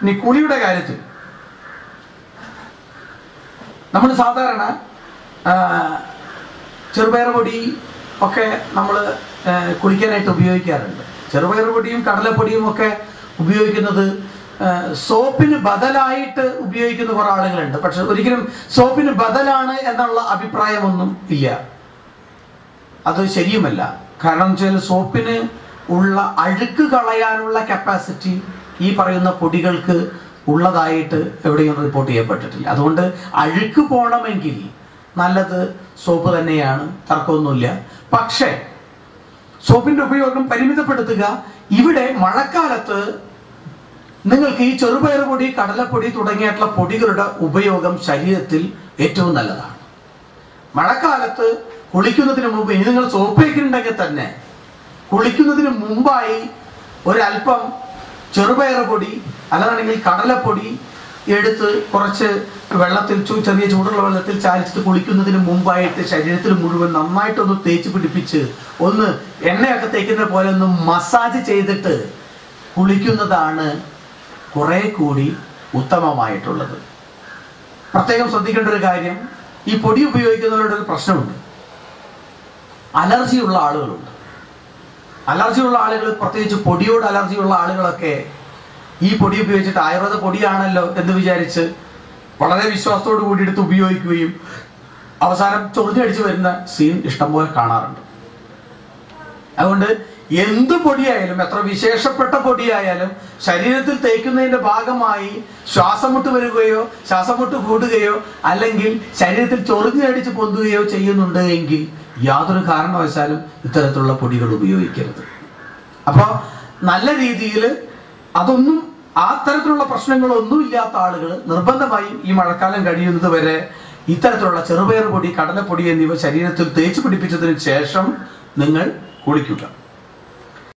ഇനി കുളിയുടെ കാര്യത്തിൽ നമ്മൾ സാധാരണ ചെറുപയർ പൊടി ഒക്കെ നമ്മൾ കുളിക്കാനായിട്ട് ഉപയോഗിക്കാറുണ്ട്. ചെറുപയർ പൊടിയും കടലപ്പൊടിയും ഒക്കെ ഉപയോഗിക്കുന്നത് സോപ്പിന് ബദലായിട്ട് ഉപയോഗിക്കുന്ന കുറേ ആളുകളുണ്ട്. പക്ഷെ ഒരിക്കലും സോപ്പിന് ബദലാണ് എന്നുള്ള അഭിപ്രായമൊന്നും ഇല്ല. അത് ശരിയുമല്ല. കാരണം വെച്ചാൽ സോപ്പിന് ഉള്ള അഴുക്ക് കളയാനുള്ള കപ്പാസിറ്റി ഈ പറയുന്ന പൊടികൾക്ക് ഉള്ളതായിട്ട് എവിടെയും റിപ്പോർട്ട് ചെയ്യപ്പെട്ടിട്ടില്ല. അതുകൊണ്ട് അഴുക്ക് പോകണമെങ്കിൽ നല്ലത് സോപ്പ് തന്നെയാണ്. തർക്കമൊന്നുമില്ല. പക്ഷേ സോപ്പിന്റെ ഉപയോഗം പരിമിതപ്പെടുത്തുക. ഇവിടെ മഴക്കാലത്ത് നിങ്ങൾക്ക് ഈ ചെറുപയർ പൊടി കടലപ്പൊടി തുടങ്ങിയിട്ടുള്ള പൊടികളുടെ ഉപയോഗം ശരീരത്തിൽ ഏറ്റവും നല്ലതാണ്. മഴക്കാലത്ത് കുളിക്കുന്നതിന് മുമ്പ് ഇനി നിങ്ങൾ സോപ്പ് വയ്ക്കുന്നുണ്ടെങ്കിൽ തന്നെ കുളിക്കുന്നതിന് മുമ്പായി ഒരല്പം ചെറുപയർ പൊടി അല്ലാതാണെങ്കിൽ കടലപ്പൊടി എടുത്ത് കുറച്ച് വെള്ളത്തിൽ ചെറിയ ചൂടുള്ള വെള്ളത്തിൽ ചാലിച്ചിട്ട് കുളിക്കുന്നതിന് മുമ്പായിട്ട് ശരീരത്തിൽ മുഴുവൻ നന്നായിട്ടൊന്ന് തേച്ച് പിടിപ്പിച്ച് ഒന്ന് എണ്ണയൊക്കെ തേക്കുന്ന പോലെ ഒന്ന് മസാജ് ചെയ്തിട്ട് കുളിക്കുന്നതാണ് കുറെ കൂടി ഉത്തമമായിട്ടുള്ളത്. പ്രത്യേകം ശ്രദ്ധിക്കേണ്ട ഒരു കാര്യം ഈ പൊടി ഉപയോഗിക്കുന്നവരുടെ ഒരു പ്രശ്നമുണ്ട്. അലർജിയുള്ള ആളുകളുണ്ട്. അലർജിയുള്ള ആളുകൾ പ്രത്യേകിച്ച് പൊടിയോട് അലർജിയുള്ള ആളുകളൊക്കെ ഈ പൊടി ഉപയോഗിച്ചിട്ട് ആയുർവേദ പൊടിയാണല്ലോ എന്ന് വിചാരിച്ച് വളരെ വിശ്വാസത്തോട് കൂടി എടുത്ത് ഉപയോഗിക്കുകയും അവസാനം ചൊറിഞ്ഞടിച്ച് വരുന്ന സീൻ ഇഷ്ടംപോലെ കാണാറുണ്ട്. അതുകൊണ്ട് എന്ത് പൊടിയായാലും എത്ര വിശേഷപ്പെട്ട പൊടിയായാലും ശരീരത്തിൽ തേക്കുന്നതിന്റെ ഭാഗമായി ശ്വാസമുട്ട് വരികയോ ശ്വാസം മുട്ട് കൂടുകയോ അല്ലെങ്കിൽ ശരീരത്തിൽ ചൊറിഞ്ഞടിച്ച് പൊന്തുകയോ ചെയ്യുന്നുണ്ട് എങ്കിൽ യാതൊരു കാരണവശാലും ഇത്തരത്തിലുള്ള പൊടികൾ ഉപയോഗിക്കരുത്. അപ്പോൾ നല്ല രീതിയിൽ അതൊന്നും ആ തരത്തിലുള്ള പ്രശ്നങ്ങളൊന്നും ഇല്ലാത്ത ആളുകൾ നിർബന്ധമായും ഈ മഴക്കാലം കഴിയുന്നത് വരെ ഇത്തരത്തിലുള്ള ചെറുപയർ പൊടി കടലപ്പൊടി എന്നിവ ശരീരത്തിൽ തേച്ച് പിടിപ്പിച്ചതിന് ശേഷം നിങ്ങൾ കുളിക്കുക.